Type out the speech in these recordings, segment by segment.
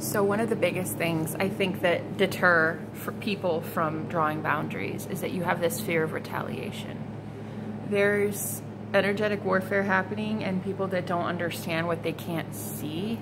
So one of the biggest things I think that deter people from drawing boundaries is that you have this fear of retaliation. There's energetic warfare happening and people that don't understand what they can't see.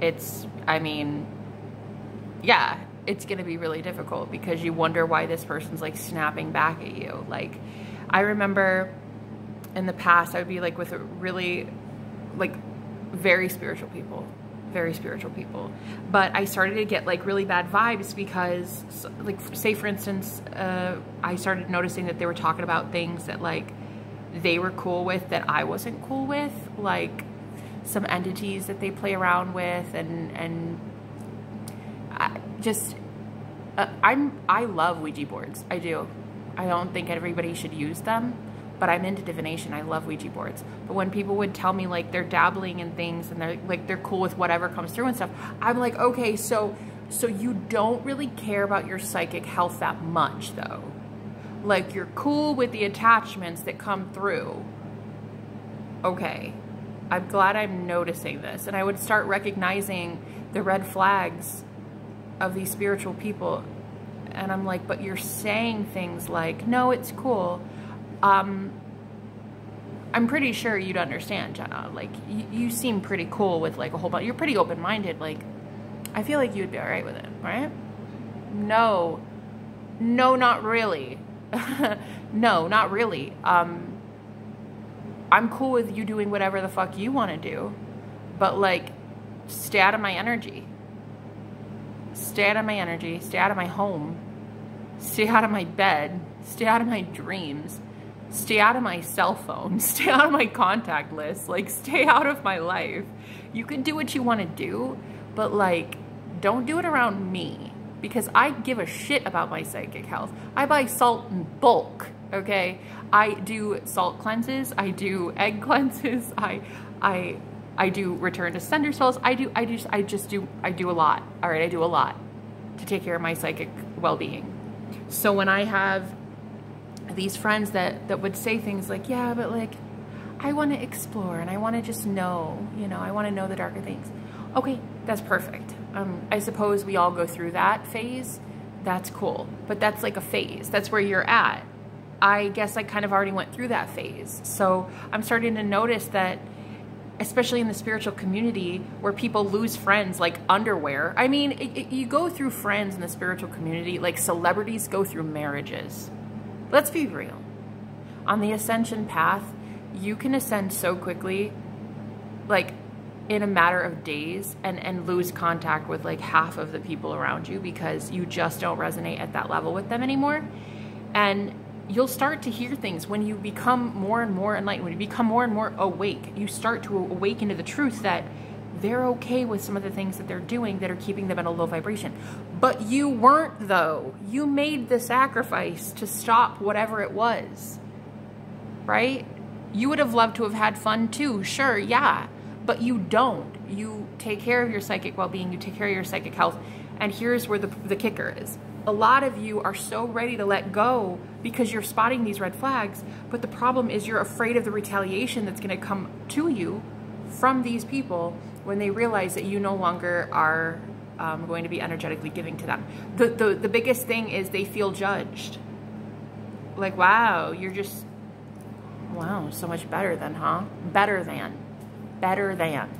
It's, I mean, yeah, it's going to be really difficult because you wonder why this person's like snapping back at you. Like, I remember in the past, I would be like with a really, like, very spiritual people very spiritual people. But I started to get like really bad vibes because, like, say for instance, uh, I started noticing that they were talking about things that like they were cool with that I wasn't cool with, like some entities that they play around with, and and I just uh, I'm I love Ouija boards. I do. I don't think everybody should use them but I'm into divination. I love Ouija boards. But when people would tell me like they're dabbling in things and they're like they're cool with whatever comes through and stuff, I'm like, okay, so so you don't really care about your psychic health that much though. Like you're cool with the attachments that come through. Okay. I'm glad I'm noticing this. And I would start recognizing the red flags of these spiritual people. And I'm like, but you're saying things like, no, it's cool um, I'm pretty sure you'd understand, Jenna. Like, you, you seem pretty cool with, like, a whole bunch. You're pretty open-minded. Like, I feel like you'd be all right with it, right? No. No, not really. no, not really. Um, I'm cool with you doing whatever the fuck you want to do. But, like, stay out of my energy. Stay out of my energy. Stay out of my home. Stay out of my bed. Stay out of my dreams stay out of my cell phone, stay out of my contact list, like stay out of my life. You can do what you want to do, but like don't do it around me because I give a shit about my psychic health. I buy salt in bulk, okay? I do salt cleanses, I do egg cleanses, I I I do return to sender spells. I do I just I just do I do a lot. All right, I do a lot to take care of my psychic well-being. So when I have these friends that that would say things like, "Yeah, but like I want to explore and I want to just know, you know, I want to know the darker things." Okay, that's perfect. Um, I suppose we all go through that phase. That's cool, but that's like a phase. That's where you're at. I guess I kind of already went through that phase. So I'm starting to notice that especially in the spiritual community where people lose friends like underwear. I mean, it, it, you go through friends in the spiritual community like celebrities go through marriages. Let's be real. On the ascension path, you can ascend so quickly, like in a matter of days, and, and lose contact with like half of the people around you because you just don't resonate at that level with them anymore. And you'll start to hear things when you become more and more enlightened, when you become more and more awake, you start to awaken to the truth that they're okay with some of the things that they're doing that are keeping them in a low vibration. But you weren't, though. You made the sacrifice to stop whatever it was, right? You would have loved to have had fun too, sure, yeah, but you don't. You take care of your psychic well being, you take care of your psychic health. And here's where the, the kicker is. A lot of you are so ready to let go because you're spotting these red flags, but the problem is you're afraid of the retaliation that's going to come to you from these people when they realize that you no longer are um, going to be energetically giving to them. The, the, the biggest thing is they feel judged. Like, wow, you're just, wow, so much better than, huh? Better than. Better than.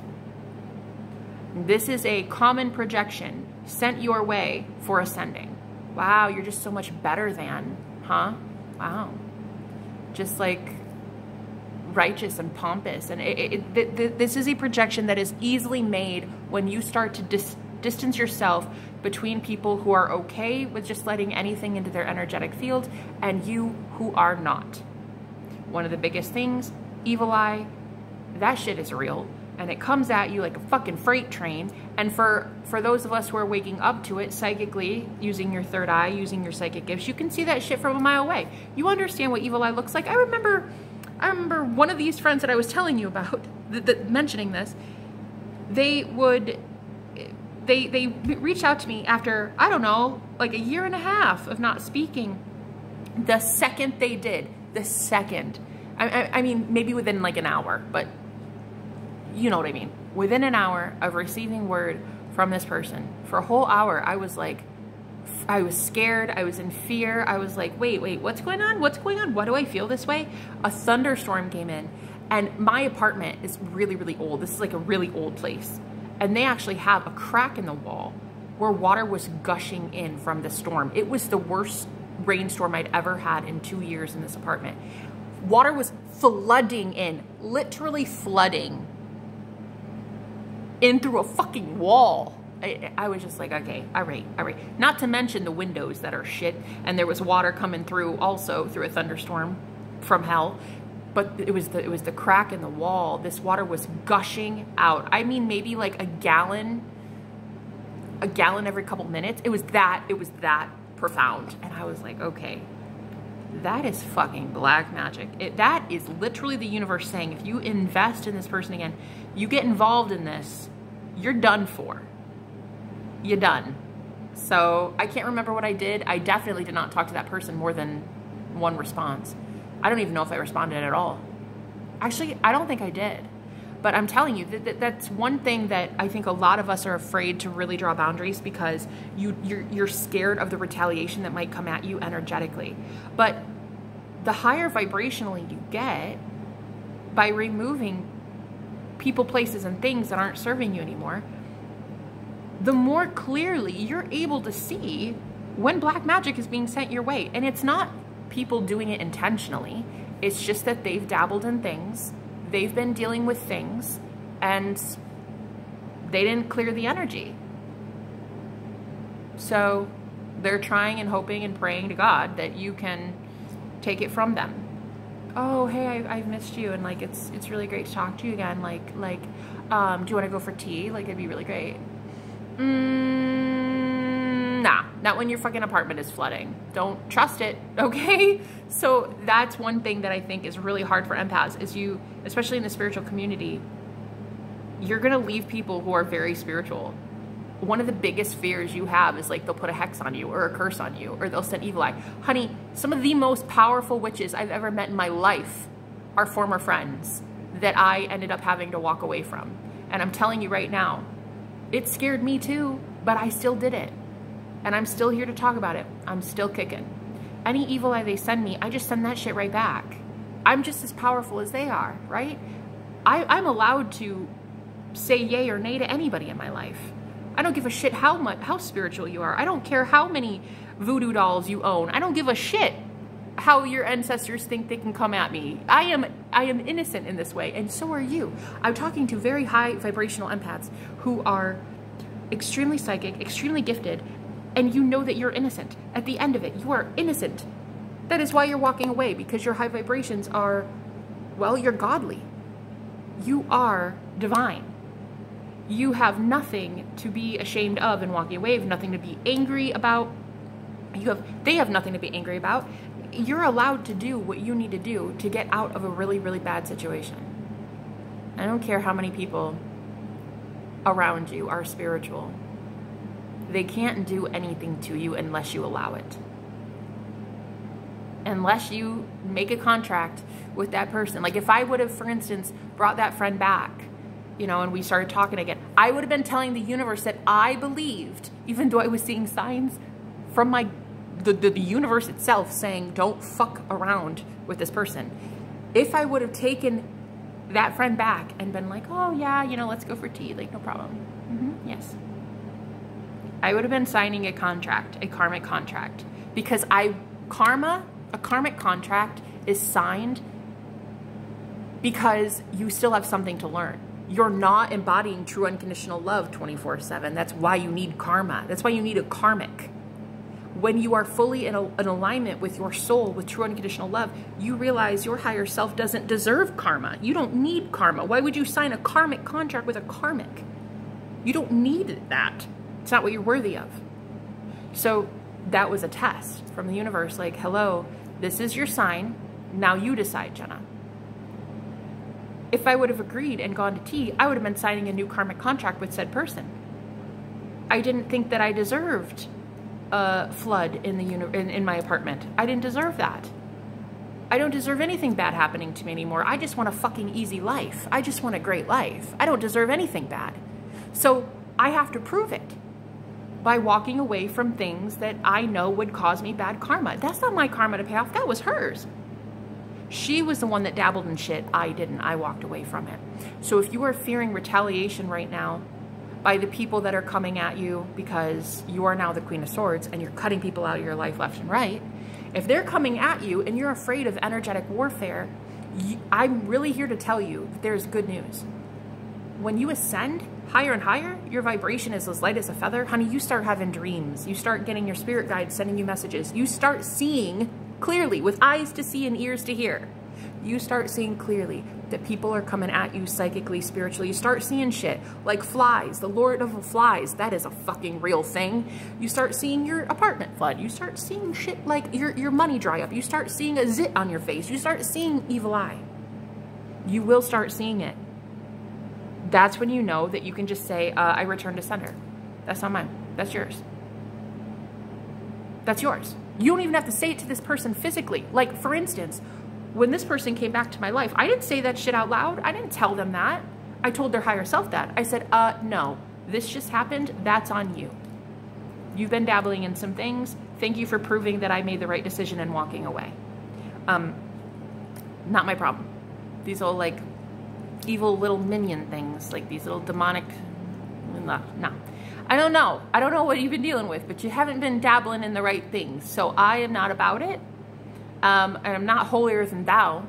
This is a common projection sent your way for ascending. Wow, you're just so much better than, huh? Wow. Just like righteous and pompous. And it, it, it, this is a projection that is easily made when you start to dis distance yourself between people who are okay with just letting anything into their energetic field and you who are not. One of the biggest things, evil eye, that shit is real and it comes at you like a fucking freight train. And for for those of us who are waking up to it psychically, using your third eye, using your psychic gifts, you can see that shit from a mile away. You understand what evil eye looks like. I remember I remember one of these friends that I was telling you about, that, mentioning this, they would, they, they reached out to me after, I don't know, like a year and a half of not speaking. The second they did, the second, I, I, I mean, maybe within like an hour, but you know what I mean. Within an hour of receiving word from this person, for a whole hour, I was like, I was scared. I was in fear. I was like, wait, wait, what's going on? What's going on? Why do I feel this way? A thunderstorm came in, and my apartment is really, really old. This is like a really old place. And they actually have a crack in the wall where water was gushing in from the storm. It was the worst rainstorm I'd ever had in two years in this apartment. Water was flooding in, literally flooding in through a fucking wall. I, I, was just like, okay, all right, all right. Not to mention the windows that are shit, and there was water coming through also through a thunderstorm from hell. But it was the it was the crack in the wall. This water was gushing out. I mean, maybe like a gallon, a gallon every couple minutes. It was that. It was that profound. And I was like, okay, that is fucking black magic. It, that is literally the universe saying, if you invest in this person again, you get involved in this, you're done for you're done. So I can't remember what I did. I definitely did not talk to that person more than one response. I don't even know if I responded at all. Actually, I don't think I did. But I'm telling you that, that, that's one thing that I think a lot of us are afraid to really draw boundaries because you you're, you're scared of the retaliation that might come at you energetically. But the higher vibrationally you get by removing people, places, and things that aren't serving you anymore, the more clearly you're able to see when black magic is being sent your way. And it's not people doing it intentionally, it's just that they've dabbled in things, they've been dealing with things, and they didn't clear the energy. So they're trying and hoping and praying to God that you can take it from them. Oh, hey, I, have missed you, and like it's it's really great to talk to you again. Like like, um, do you want to go for tea? Like it'd be really great. Mm, nah, not when your fucking apartment is flooding. Don't trust it, okay? So that's one thing that I think is really hard for empaths is you, especially in the spiritual community, you're gonna leave people who are very spiritual. One of the biggest fears you have is like they'll put a hex on you or a curse on you or they'll send evil eye. Honey, some of the most powerful witches I've ever met in my life are former friends that I ended up having to walk away from. And I'm telling you right now, it scared me too, but I still did it. And I'm still here to talk about it. I'm still kicking. Any evil eye they send me, I just send that shit right back. I'm just as powerful as they are, right? I, I'm allowed to say yay or nay to anybody in my life. I don't give a shit how much how spiritual you are. I don't care how many voodoo dolls you own. I don't give a shit how your ancestors think they can come at me. I am I am innocent in this way, and so are you. I'm talking to very high vibrational empaths who are extremely psychic, extremely gifted, and you know that you're innocent. At the end of it, you are innocent. That is why you're walking away, because your high vibrations are, well, you're godly. You are divine. You have nothing to be ashamed of in walking away, you have nothing to be angry about. You have they have nothing to be angry about you're allowed to do what you need to do to get out of a really, really bad situation. I don't care how many people around you are spiritual. They can't do anything to you unless you allow it. Unless you make a contract with that person. Like if I would have, for instance, brought that friend back, you know, and we started talking again, I would have been telling the universe that I believed, even though I was seeing signs from my the, the, the universe itself saying, don't fuck around with this person. If I would have taken that friend back and been like, oh yeah, you know, let's go for tea, like no problem. Mm-hmm, yes. I would have been signing a contract, a karmic contract, because I, karma, a karmic contract is signed because you still have something to learn. You're not embodying true unconditional love 24 7. That's why you need karma. That's why you need a karmic when you are fully in, a, in alignment with your soul, with true unconditional love, you realize your higher self doesn't deserve karma. You don't need karma. Why would you sign a karmic contract with a karmic? You don't need that. It's not what you're worthy of. So that was a test from the universe like, hello, this is your sign. Now you decide, Jenna. If I would have agreed and gone to tea, I would have been signing a new karmic contract with said person. I didn't think that I deserved a flood in the uni- in, in my apartment. I didn't deserve that. I don't deserve anything bad happening to me anymore. I just want a fucking easy life. I just want a great life. I don't deserve anything bad. So I have to prove it by walking away from things that I know would cause me bad karma. That's not my karma to pay off. That was hers. She was the one that dabbled in shit. I didn't. I walked away from it. So if you are fearing retaliation right now by the people that are coming at you because you are now the Queen of Swords and you're cutting people out of your life left and right, if they're coming at you and you're afraid of energetic warfare, I'm really here to tell you that there's good news. When you ascend higher and higher, your vibration is as light as a feather. Honey, you start having dreams. You start getting your spirit guides sending you messages. You start seeing clearly with eyes to see and ears to hear. You start seeing clearly that people are coming at you psychically, spiritually. You start seeing shit like flies, the Lord of the Flies. That is a fucking real thing. You start seeing your apartment flood. You start seeing shit like your, your money dry up. You start seeing a zit on your face. You start seeing evil eye. You will start seeing it. That's when you know that you can just say, uh, I return to sender. That's not mine. That's yours. That's yours. You don't even have to say it to this person physically. Like, for instance, when this person came back to my life, I didn't say that shit out loud. I didn't tell them that. I told their higher self that. I said, uh, no, this just happened. That's on you. You've been dabbling in some things. Thank you for proving that I made the right decision and walking away. Um, not my problem. These little like evil little minion things, like these little demonic, no, no. I don't know. I don't know what you've been dealing with, but you haven't been dabbling in the right things. So I am not about it. Um, and I'm not holier than thou.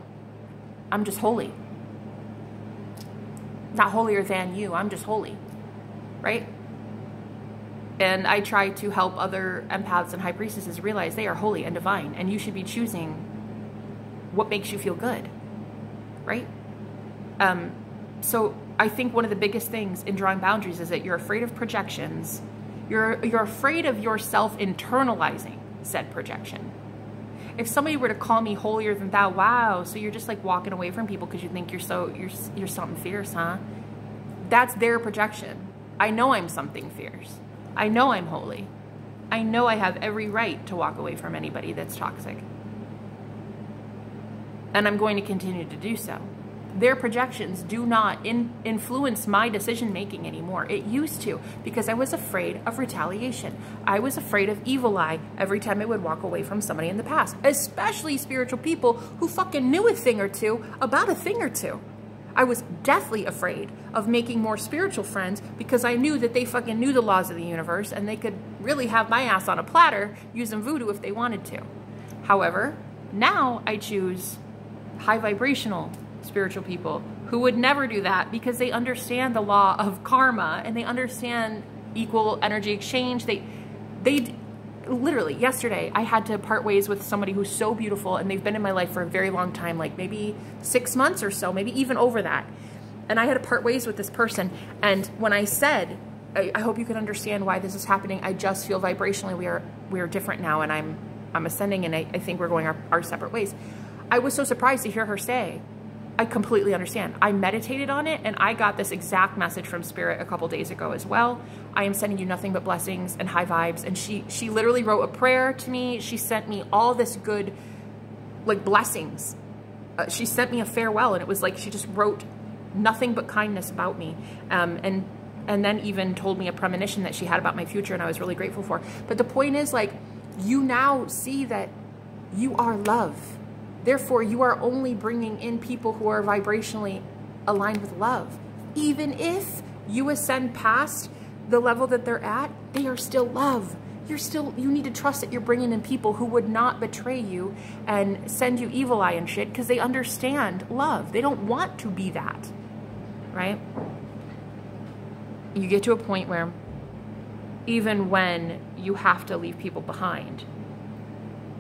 I'm just holy. Not holier than you. I'm just holy. Right? And I try to help other empaths and high priestesses realize they are holy and divine, and you should be choosing what makes you feel good. Right? Um, so I think one of the biggest things in drawing boundaries is that you're afraid of projections. You're, you're afraid of yourself internalizing said projection if somebody were to call me holier than thou, wow, so you're just like walking away from people because you think you're so, you're, you're something fierce, huh? That's their projection. I know I'm something fierce. I know I'm holy. I know I have every right to walk away from anybody that's toxic. And I'm going to continue to do so their projections do not in, influence my decision making anymore. It used to because I was afraid of retaliation. I was afraid of evil eye every time I would walk away from somebody in the past, especially spiritual people who fucking knew a thing or two about a thing or two. I was deathly afraid of making more spiritual friends because I knew that they fucking knew the laws of the universe and they could really have my ass on a platter using voodoo if they wanted to. However, now I choose high vibrational spiritual people who would never do that because they understand the law of karma and they understand equal energy exchange. They, they literally yesterday I had to part ways with somebody who's so beautiful and they've been in my life for a very long time, like maybe six months or so, maybe even over that. And I had to part ways with this person. And when I said, I, I hope you can understand why this is happening. I just feel vibrationally we are we are different now and I'm I'm ascending and I, I think we're going our, our separate ways. I was so surprised to hear her say, I completely understand. I meditated on it and I got this exact message from Spirit a couple days ago as well. I am sending you nothing but blessings and high vibes. And she, she literally wrote a prayer to me. She sent me all this good, like blessings. Uh, she sent me a farewell and it was like she just wrote nothing but kindness about me. Um, and and then even told me a premonition that she had about my future and I was really grateful for. But the point is like, you now see that you are love Therefore, you are only bringing in people who are vibrationally aligned with love. Even if you ascend past the level that they're at, they are still love. You're still, you need to trust that you're bringing in people who would not betray you and send you evil eye and shit because they understand love. They don't want to be that, right? You get to a point where even when you have to leave people behind,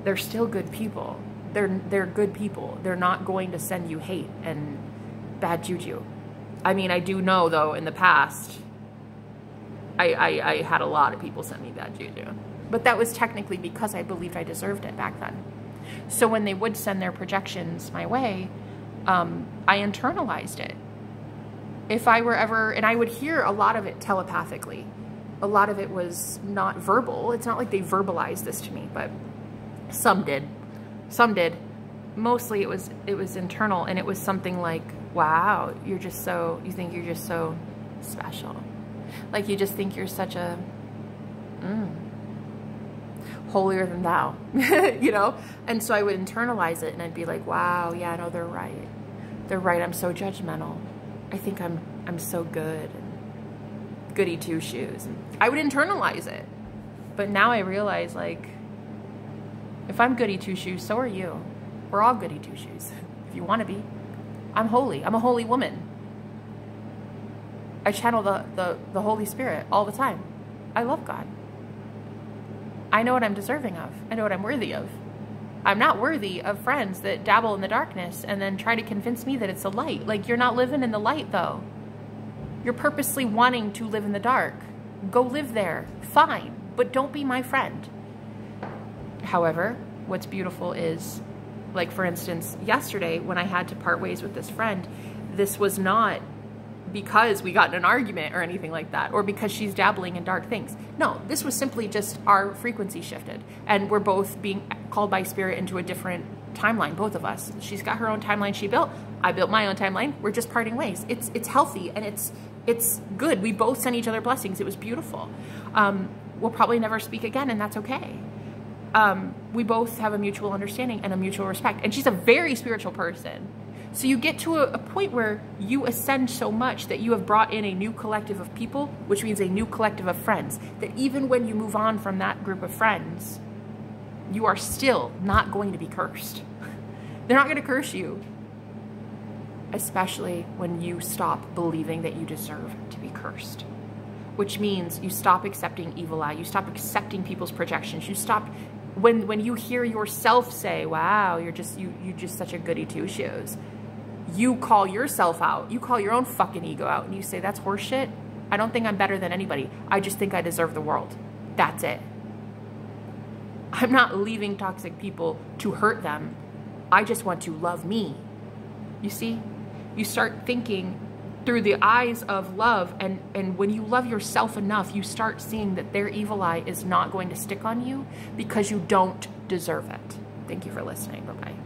they're still good people they're they're good people. They're not going to send you hate and bad juju. I mean, I do know though in the past, I, I, I had a lot of people send me bad juju, but that was technically because I believed I deserved it back then. So when they would send their projections my way, um, I internalized it. If I were ever, and I would hear a lot of it telepathically. A lot of it was not verbal. It's not like they verbalized this to me, but some did some did. mostly it was it was internal and it was something like wow you're just so you think you're just so special. Like you just think you're such a mm, holier than thou you know? And so i would internalize it and i'd be like wow yeah no they're right. They're right i'm so judgmental. I think i'm i'm so good and goody two shoes. And i would internalize it. But now i realize like if i'm goody two shoes so are you we're all goody two shoes if you want to be. I'm holy. I'm a holy woman. I channel the, the, the Holy Spirit all the time. I love God. I know what I'm deserving of. I know what I'm worthy of. I'm not worthy of friends that dabble in the darkness and then try to convince me that it's a light. Like, you're not living in the light, though. You're purposely wanting to live in the dark. Go live there. Fine. But don't be my friend. However, what's beautiful is like for instance, yesterday when I had to part ways with this friend, this was not because we got in an argument or anything like that, or because she's dabbling in dark things. No, this was simply just our frequency shifted, and we're both being called by spirit into a different timeline, both of us. She's got her own timeline she built. I built my own timeline. We're just parting ways. It's it's healthy and it's it's good. We both sent each other blessings. It was beautiful. Um, we'll probably never speak again, and that's okay um, we both have a mutual understanding and a mutual respect. And she's a very spiritual person. So you get to a, a, point where you ascend so much that you have brought in a new collective of people, which means a new collective of friends, that even when you move on from that group of friends, you are still not going to be cursed. They're not going to curse you, especially when you stop believing that you deserve to be cursed which means you stop accepting evil eye, you stop accepting people's projections, you stop when when you hear yourself say, "Wow, you're just you you just such a goody two shoes," you call yourself out. You call your own fucking ego out, and you say, "That's horseshit. I don't think I'm better than anybody. I just think I deserve the world. That's it." I'm not leaving toxic people to hurt them. I just want to love me. You see? You start thinking through the eyes of love and and when you love yourself enough you start seeing that their evil eye is not going to stick on you because you don't deserve it. Thank you for listening. Bye bye